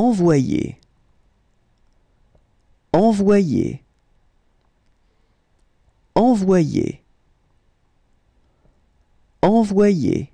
Envoyer. Envoyer. Envoyer. Envoyer.